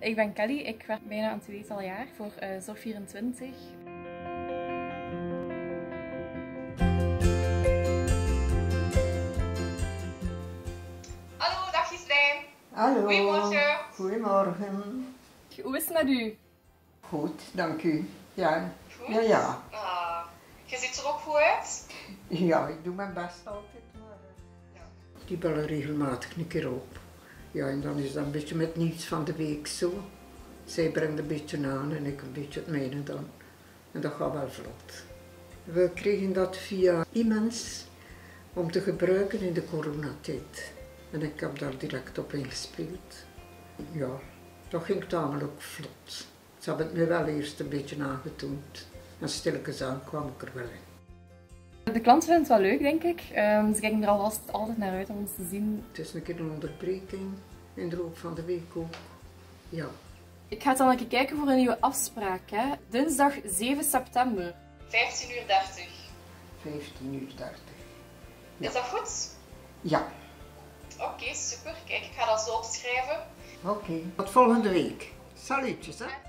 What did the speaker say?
Ik ben Kelly, ik werk bijna een tweetal jaar voor uh, Zorg24. Hallo, dag Gislijn. Hallo. Goedemorgen. Goedemorgen. Hoe is het met u? Goed, dank u. Ja. Goed? Ja, ja. Ah, je ziet er ook goed uit. Ja, ik doe mijn best altijd. Maar, eh, ja. Die bellen regelmatig een keer op. Ja, en dan is dat een beetje met nieuws van de week zo. Zij brengt een beetje aan en ik een beetje het mijne dan. En dat gaat wel vlot. We kregen dat via iemand om te gebruiken in de coronatijd. En ik heb daar direct op ingespeeld. Ja, dat ging tamelijk vlot. Ze hebben het me wel eerst een beetje aangetoond. En stilletjes aan kwam ik er wel in. De klanten vinden het wel leuk, denk ik. Um, ze kijken er alvast altijd naar uit om ons te zien. Het is een keer een onderbreking in de loop van de week ook. Ja. Ik ga dan keer kijken voor een nieuwe afspraak. Hè. Dinsdag 7 september. 15 uur 30. 15 uur 30. Ja. Is dat goed? Ja. Oké, okay, super. Kijk, ik ga dat zo opschrijven. Oké, okay. tot volgende week. Salutjes, hè.